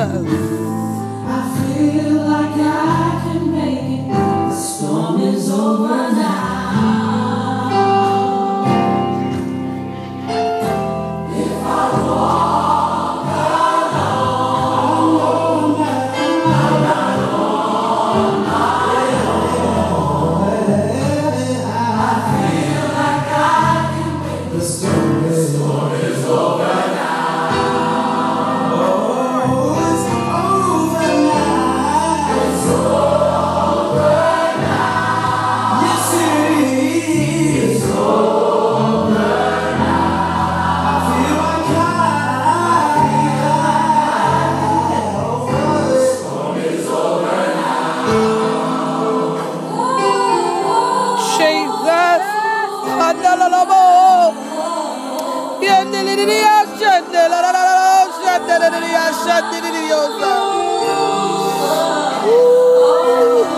I feel like I can make it. The storm is over now.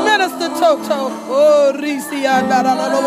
Minister Toto. Oh, Risi andalabo.